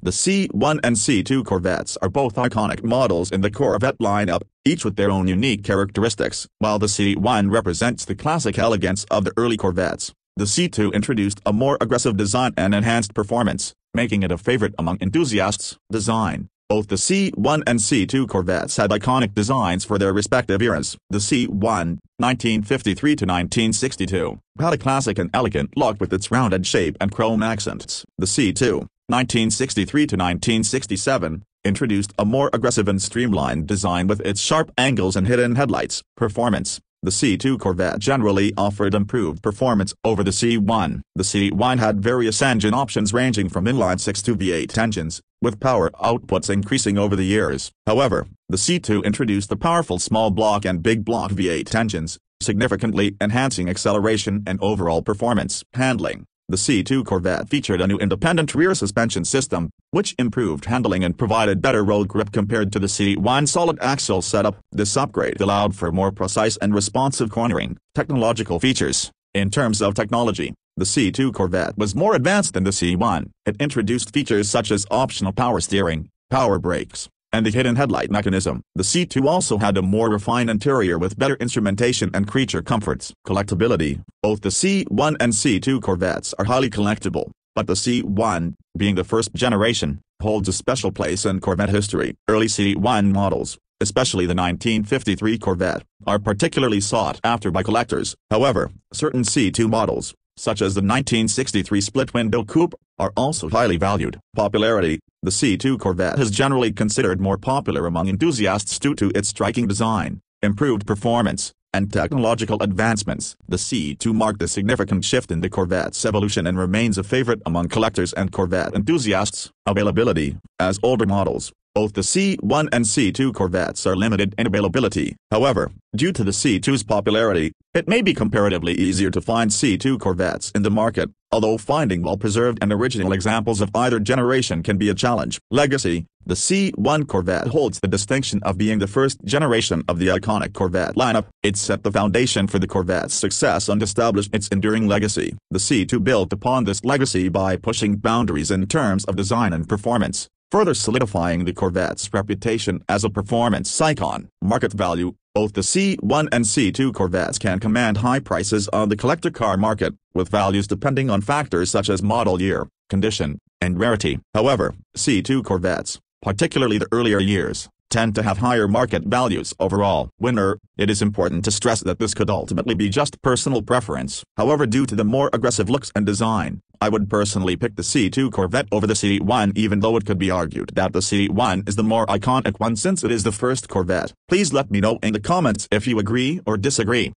The C1 and C2 Corvettes are both iconic models in the Corvette lineup, each with their own unique characteristics. While the C1 represents the classic elegance of the early Corvettes, the C2 introduced a more aggressive design and enhanced performance, making it a favorite among enthusiasts. Design Both the C1 and C2 Corvettes had iconic designs for their respective eras. The C1, 1953 to 1962, had a classic and elegant look with its rounded shape and chrome accents. The C2, 1963 to 1967, introduced a more aggressive and streamlined design with its sharp angles and hidden headlights. Performance The C2 Corvette generally offered improved performance over the C1. The C1 had various engine options ranging from inline 6 to V8 engines, with power outputs increasing over the years. However, the C2 introduced the powerful small block and big block V8 engines, significantly enhancing acceleration and overall performance. Handling the C2 Corvette featured a new independent rear suspension system, which improved handling and provided better road grip compared to the C1 solid axle setup. This upgrade allowed for more precise and responsive cornering. Technological features In terms of technology, the C2 Corvette was more advanced than the C1. It introduced features such as optional power steering, power brakes, and the hidden headlight mechanism. The C2 also had a more refined interior with better instrumentation and creature comforts. Collectability Both the C1 and C2 Corvettes are highly collectible, but the C1, being the first generation, holds a special place in Corvette history. Early C1 models, especially the 1953 Corvette, are particularly sought after by collectors. However, certain C2 models, such as the 1963 split-window coupe, are also highly valued. Popularity The C2 Corvette is generally considered more popular among enthusiasts due to its striking design, improved performance, and technological advancements. The C2 marked a significant shift in the Corvette's evolution and remains a favorite among collectors and Corvette enthusiasts. Availability As older models, both the C1 and C2 Corvettes are limited in availability. However, due to the C2's popularity, it may be comparatively easier to find C2 Corvettes in the market, although finding well-preserved and original examples of either generation can be a challenge. Legacy The C1 Corvette holds the distinction of being the first generation of the iconic Corvette lineup. It set the foundation for the Corvette's success and established its enduring legacy. The C2 built upon this legacy by pushing boundaries in terms of design and performance further solidifying the Corvette's reputation as a performance icon. Market value Both the C1 and C2 Corvettes can command high prices on the collector car market, with values depending on factors such as model year, condition, and rarity. However, C2 Corvettes, particularly the earlier years, tend to have higher market values overall. Winner, it is important to stress that this could ultimately be just personal preference. However due to the more aggressive looks and design, I would personally pick the C2 Corvette over the C1 even though it could be argued that the C1 is the more iconic one since it is the first Corvette. Please let me know in the comments if you agree or disagree.